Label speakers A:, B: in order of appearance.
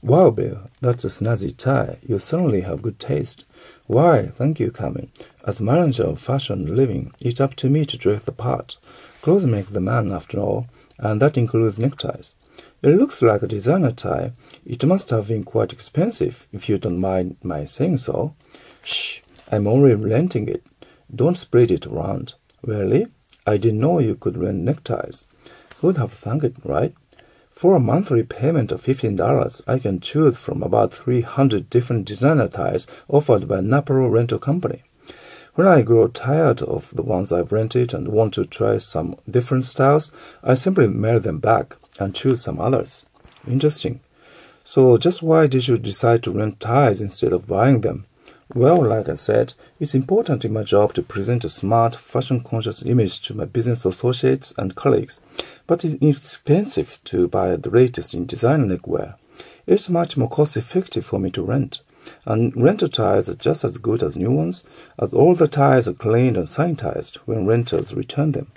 A: Wow, Bill, that's a snazzy tie. You certainly have good taste. Why, thank you, Carmen. As manager of Fashion Living, it's up to me to dress the part. Clothes make the man, after all, and that includes neckties. It looks like a designer tie. It must have been quite expensive, if you don't mind my saying so. Shh, I'm only renting it. Don't spread it around. Really? I didn't know you could rent neckties. Who'd have thunk it, right? For a monthly payment of $15, I can choose from about 300 different designer ties offered by Naparo Rental Company. When I grow tired of the ones I've rented and want to try some different styles, I simply mail them back and choose some others. Interesting. So just why did you decide to rent ties instead of buying them? Well, like I said, it's important in my job to present a smart, fashion-conscious image to my business associates and colleagues, but it's expensive to buy the latest in designer neckwear. It's much more cost-effective for me to rent, and rental ties are just as good as new ones, as all the ties are cleaned and sanitized when renters return them.